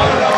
Colorado.